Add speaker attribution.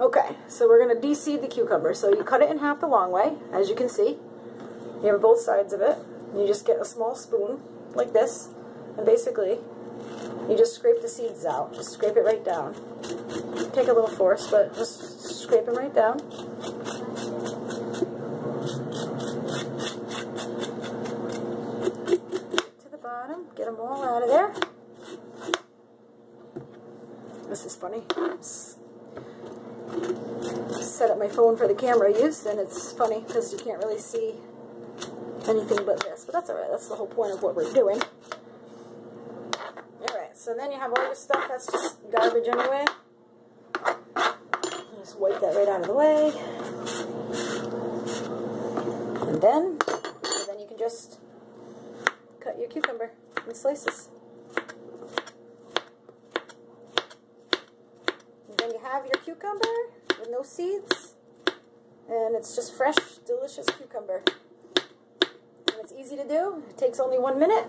Speaker 1: Okay, so we're going to de-seed the cucumber. So you cut it in half the long way, as you can see. You have both sides of it. You just get a small spoon, like this, and basically you just scrape the seeds out. Just scrape it right down. Take a little force, but just scrape them right down. To the bottom, get them all out of there. This is funny set up my phone for the camera use, and it's funny because you can't really see anything but this. But that's alright, that's the whole point of what we're doing. Alright, so then you have all this stuff that's just garbage anyway. Just wipe that right out of the way. And then, and then you can just cut your cucumber in slices. And then you have your cucumber with no seeds. And it's just fresh, delicious cucumber. And it's easy to do. It takes only one minute.